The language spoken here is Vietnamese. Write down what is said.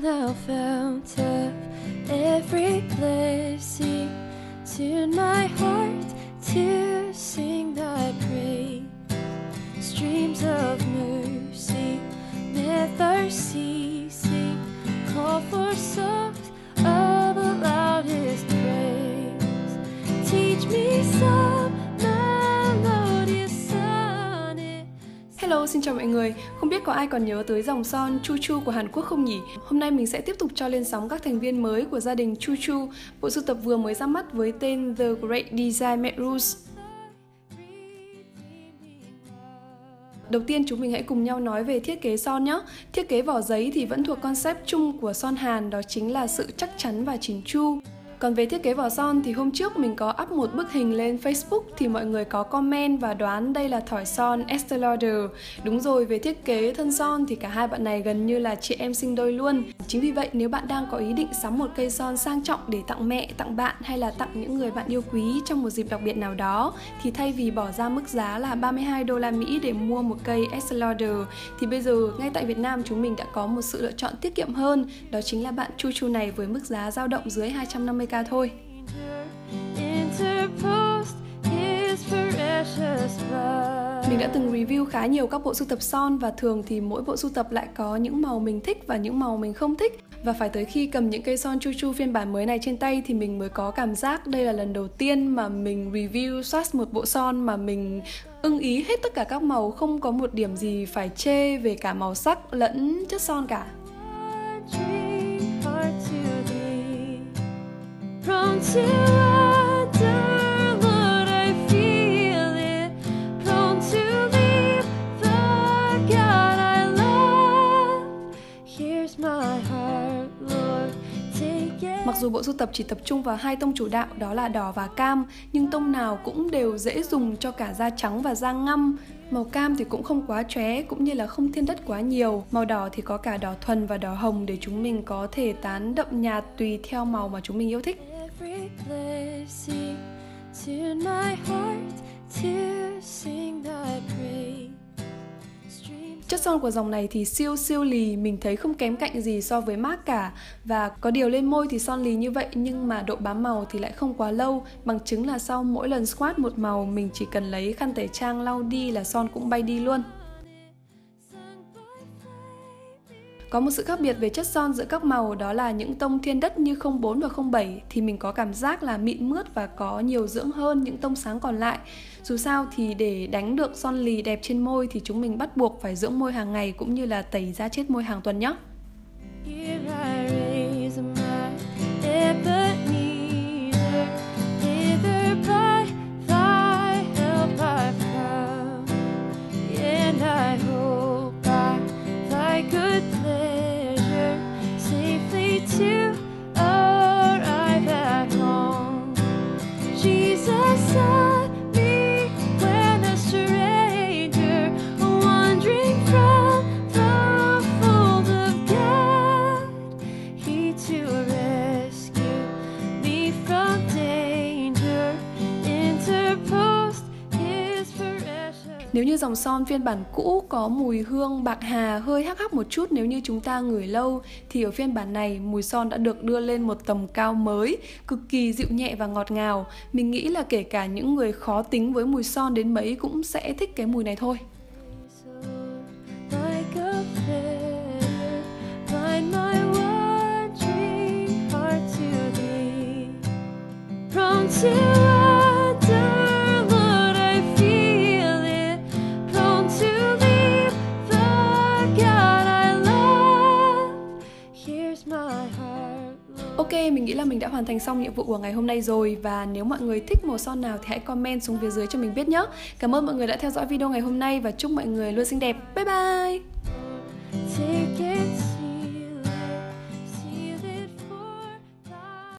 thou fount of every blessing. Tune my heart to sing thy praise. Streams of mercy never ceasing. Call for songs Hello, xin chào mọi người. Không biết có ai còn nhớ tới dòng son Chu Chu của Hàn Quốc không nhỉ? Hôm nay mình sẽ tiếp tục cho lên sóng các thành viên mới của gia đình Chu Chu. Bộ sưu tập vừa mới ra mắt với tên The Great Design Made Rules. Đầu tiên chúng mình hãy cùng nhau nói về thiết kế son nhé. Thiết kế vỏ giấy thì vẫn thuộc concept chung của son Hàn đó chính là sự chắc chắn và chỉnh chu. Còn về thiết kế vỏ son thì hôm trước mình có up một bức hình lên Facebook thì mọi người có comment và đoán đây là thỏi son Estee Lauder. Đúng rồi, về thiết kế thân son thì cả hai bạn này gần như là chị em sinh đôi luôn. Chính vì vậy nếu bạn đang có ý định sắm một cây son sang trọng để tặng mẹ, tặng bạn hay là tặng những người bạn yêu quý trong một dịp đặc biệt nào đó thì thay vì bỏ ra mức giá là 32 đô la Mỹ để mua một cây Estee Lauder thì bây giờ ngay tại Việt Nam chúng mình đã có một sự lựa chọn tiết kiệm hơn, đó chính là bạn Chu Chu này với mức giá dao động dưới 250 ca thôi. Mình đã từng review khá nhiều các bộ sưu tập son và thường thì mỗi bộ sưu tập lại có những màu mình thích và những màu mình không thích. Và phải tới khi cầm những cây son chu chu phiên bản mới này trên tay thì mình mới có cảm giác đây là lần đầu tiên mà mình review soát một bộ son mà mình ưng ý hết tất cả các màu không có một điểm gì phải chê về cả màu sắc lẫn chất son cả Mặc dù bộ sưu tập chỉ tập trung vào hai tông chủ đạo đó là đỏ và cam, nhưng tông nào cũng đều dễ dùng cho cả da trắng và da ngăm. Màu cam thì cũng không quá chóe cũng như là không thiên đất quá nhiều. Màu đỏ thì có cả đỏ thuần và đỏ hồng để chúng mình có thể tán đậm nhạt tùy theo màu mà chúng mình yêu thích. Every blessing, my heart to sing thy praise. Chất son của dòng này thì siêu siêu lì, mình thấy không kém cạnh gì so với mác cả. Và có điều lên môi thì son lì như vậy nhưng mà độ bám màu thì lại không quá lâu. Bằng chứng là sau mỗi lần squat một màu mình chỉ cần lấy khăn tẩy trang lau đi là son cũng bay đi luôn. Có một sự khác biệt về chất son giữa các màu, đó là những tông thiên đất như 04 và 07 thì mình có cảm giác là mịn mướt và có nhiều dưỡng hơn những tông sáng còn lại. Dù sao thì để đánh được son lì đẹp trên môi thì chúng mình bắt buộc phải dưỡng môi hàng ngày cũng như là tẩy da chết môi hàng tuần nhé. Nếu như dòng son phiên bản cũ có mùi hương bạc hà hơi hắc hắc một chút nếu như chúng ta ngửi lâu thì ở phiên bản này mùi son đã được đưa lên một tầm cao mới, cực kỳ dịu nhẹ và ngọt ngào. Mình nghĩ là kể cả những người khó tính với mùi son đến mấy cũng sẽ thích cái mùi này thôi. Ok, mình nghĩ là mình đã hoàn thành xong nhiệm vụ của ngày hôm nay rồi và nếu mọi người thích màu son nào thì hãy comment xuống phía dưới cho mình biết nhé. Cảm ơn mọi người đã theo dõi video ngày hôm nay và chúc mọi người luôn xinh đẹp. Bye bye!